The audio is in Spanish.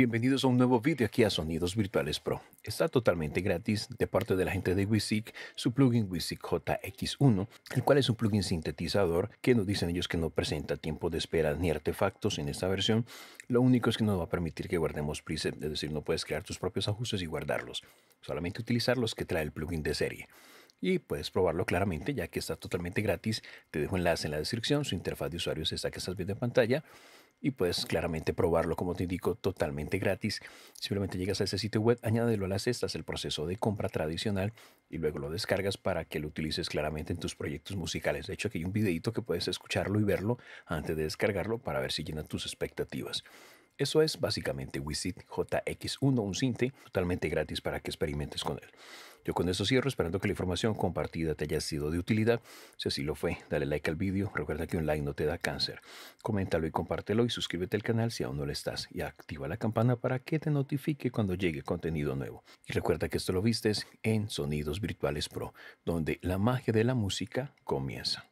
Bienvenidos a un nuevo vídeo aquí a Sonidos Virtuales Pro. Está totalmente gratis de parte de la gente de Wisic, su plugin Wisic JX1, el cual es un plugin sintetizador que nos dicen ellos que no presenta tiempo de espera ni artefactos en esta versión. Lo único es que nos va a permitir que guardemos preset, es decir, no puedes crear tus propios ajustes y guardarlos, solamente utilizar los que trae el plugin de serie y puedes probarlo claramente ya que está totalmente gratis. Te dejo enlace en la descripción, su interfaz de usuario es esta que estás viendo en pantalla y puedes claramente probarlo como te indico totalmente gratis. Simplemente llegas a ese sitio web, añádelo a las cestas, el proceso de compra tradicional y luego lo descargas para que lo utilices claramente en tus proyectos musicales. De hecho aquí hay un videito que puedes escucharlo y verlo antes de descargarlo para ver si llena tus expectativas. Eso es básicamente Wisit JX1, un cinte totalmente gratis para que experimentes con él. Yo con eso cierro, esperando que la información compartida te haya sido de utilidad. Si así lo fue, dale like al vídeo. Recuerda que un like no te da cáncer. Coméntalo y compártelo y suscríbete al canal si aún no lo estás. Y activa la campana para que te notifique cuando llegue contenido nuevo. Y recuerda que esto lo vistes en Sonidos Virtuales Pro, donde la magia de la música comienza.